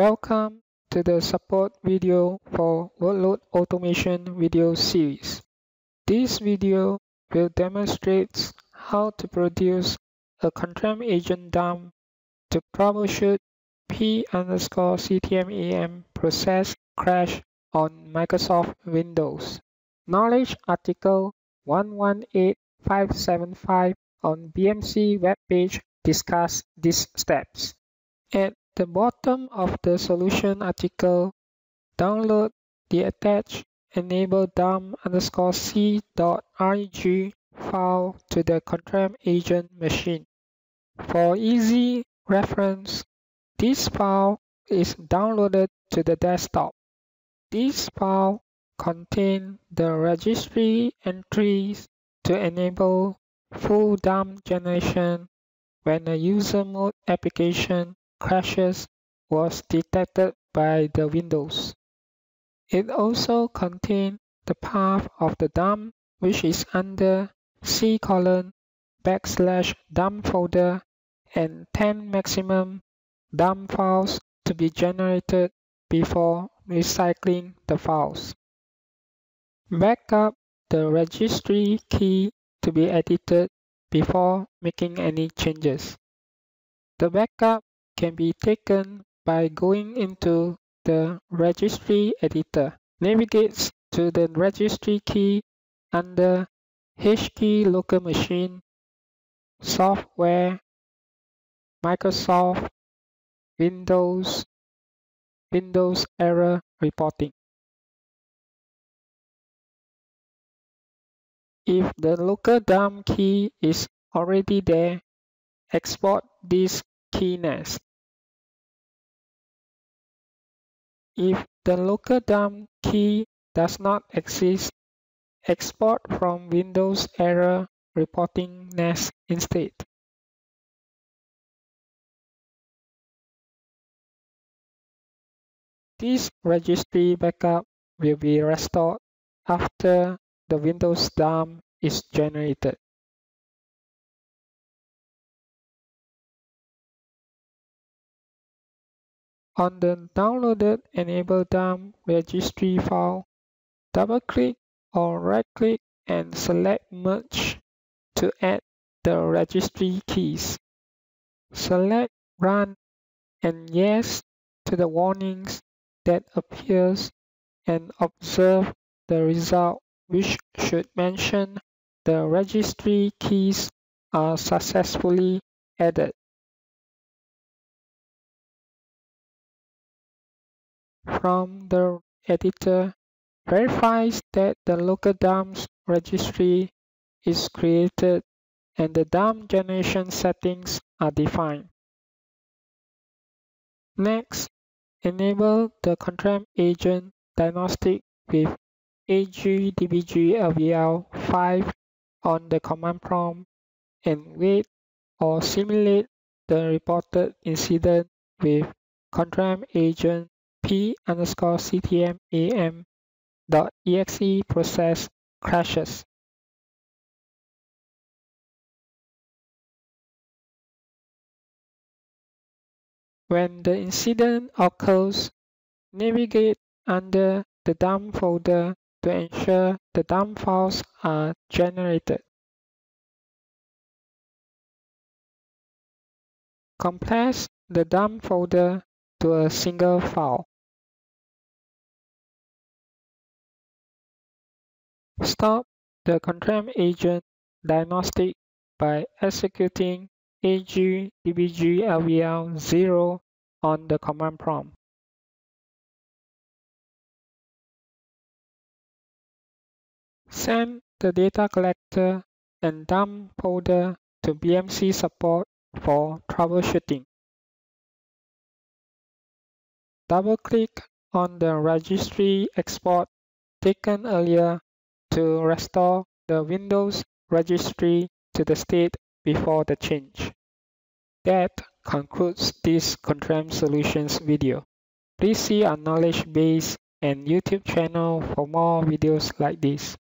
Welcome to the support video for workload automation video series. This video will demonstrate how to produce a Control-M agent dump to troubleshoot P underscore CTMAM process crash on Microsoft Windows. Knowledge article 118575 on BMC webpage discuss these steps. At the bottom of the solution article, download the attached enable dump underscore c dot reg file to the Control-M agent machine. For easy reference, this file is downloaded to the desktop. This file contains the registry entries to enable full dump generation when a user mode application crashes was detected by the Windows. It also contains the path of the dump which is under C colon backslash dump folder and 10 maximum dump files to be generated before recycling the files. Backup the registry key to be edited before making any changes. The backup can be taken by going into the registry editor. Navigate to the registry key under HKey local machine, software, Microsoft, Windows, Windows error reporting. If the local dump key is already there, export this key nest. If the local dump key does not exist, export from Windows Error Reporting Nest instead. This registry backup will be restored after the Windows dump is generated. On the downloaded Enable Dump registry file, double-click or right-click and select Merge to add the registry keys. Select Run and Yes to the warnings that appears and observe the result which should mention the registry keys are successfully added. From the editor verifies that the local dumps registry is created and the dump generation settings are defined. Next, enable the Control-M agent diagnostic with agdbglvl5 on the command prompt and wait or simulate the reported incident with Control-M agent p underscore ctm am dot exe process crashes. When the incident occurs, navigate under the dump folder to ensure the dump files are generated. Compress the dump folder to a single file. Stop the Control-M agent diagnostic by executing agdbglvl0 on the command prompt. Send the data collector and dump folder to BMC support for troubleshooting. Double-click on the registry export taken earlier to restore the Windows registry to the state before the change. That concludes this Control-M Solutions video. Please see our knowledge base and YouTube channel for more videos like this.